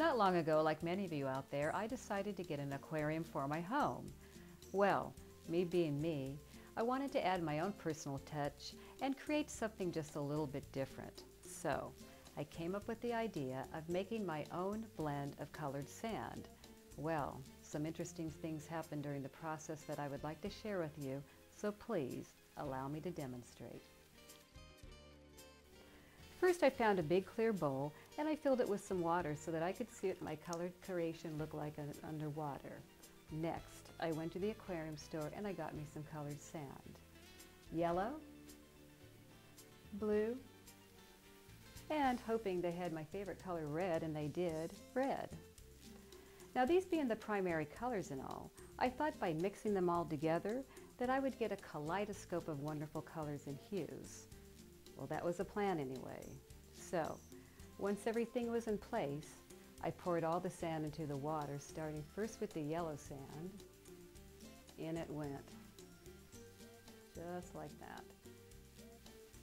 Not long ago, like many of you out there, I decided to get an aquarium for my home. Well, me being me, I wanted to add my own personal touch and create something just a little bit different. So, I came up with the idea of making my own blend of colored sand. Well, some interesting things happened during the process that I would like to share with you, so please allow me to demonstrate. First I found a big clear bowl and I filled it with some water so that I could see what my colored creation looked like underwater. Next, I went to the aquarium store and I got me some colored sand. Yellow, blue, and hoping they had my favorite color red, and they did, red. Now these being the primary colors and all, I thought by mixing them all together that I would get a kaleidoscope of wonderful colors and hues. Well, that was the plan anyway. So, once everything was in place, I poured all the sand into the water, starting first with the yellow sand. In it went. Just like that.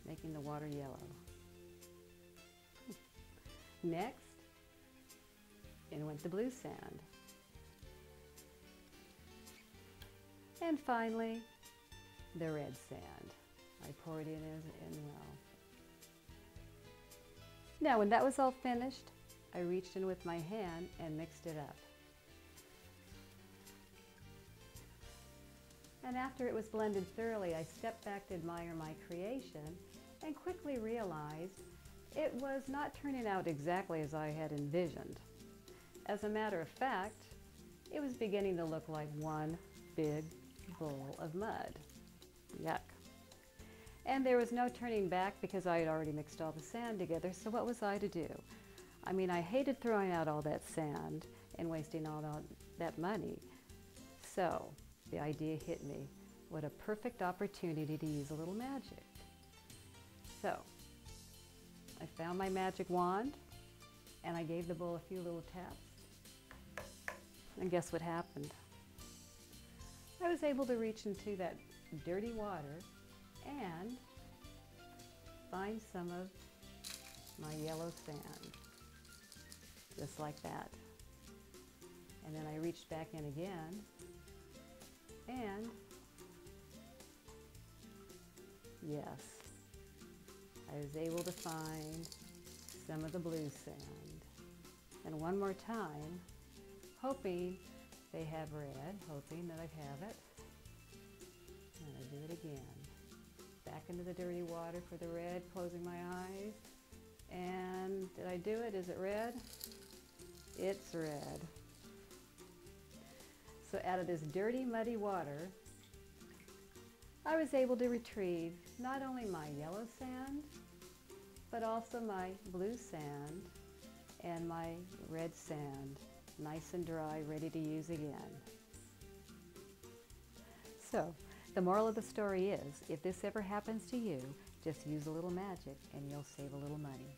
Making the water yellow. Hmm. Next, in went the blue sand. And finally, the red sand. I poured it in as well. Now when that was all finished, I reached in with my hand and mixed it up. And after it was blended thoroughly, I stepped back to admire my creation and quickly realized it was not turning out exactly as I had envisioned. As a matter of fact, it was beginning to look like one big bowl of mud. Yuck. And there was no turning back because I had already mixed all the sand together, so what was I to do? I mean, I hated throwing out all that sand and wasting all that money. So the idea hit me. What a perfect opportunity to use a little magic. So I found my magic wand and I gave the bowl a few little taps. And guess what happened? I was able to reach into that dirty water and find some of my yellow sand, just like that. And then I reached back in again and yes, I was able to find some of the blue sand. And one more time, hoping they have red, hoping that I have it. And I do it again. Into the dirty water for the red, closing my eyes. And did I do it? Is it red? It's red. So out of this dirty, muddy water, I was able to retrieve not only my yellow sand, but also my blue sand and my red sand, nice and dry, ready to use again. So, the moral of the story is, if this ever happens to you, just use a little magic and you'll save a little money.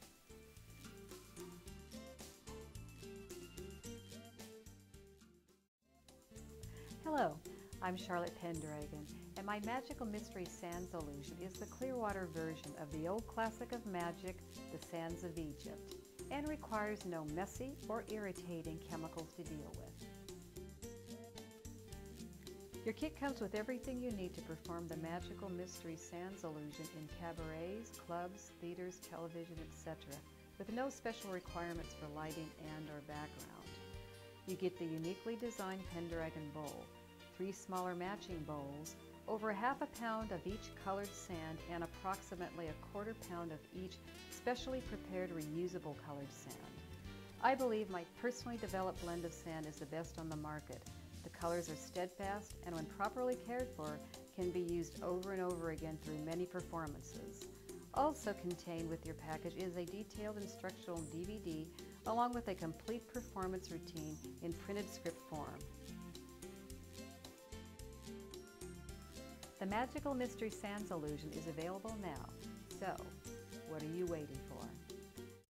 Hello, I'm Charlotte Pendragon, and my Magical Mystery Sands illusion is the Clearwater version of the old classic of magic, The Sands of Egypt, and requires no messy or irritating chemicals to deal with. Your kit comes with everything you need to perform the Magical Mystery Sands illusion in cabarets, clubs, theaters, television, etc., with no special requirements for lighting and or background. You get the uniquely designed Pendragon bowl, three smaller matching bowls, over half a pound of each colored sand, and approximately a quarter pound of each specially prepared reusable colored sand. I believe my personally developed blend of sand is the best on the market. The colors are steadfast and when properly cared for can be used over and over again through many performances. Also contained with your package is a detailed instructional DVD along with a complete performance routine in printed script form. The Magical Mystery Sands illusion is available now, so what are you waiting for?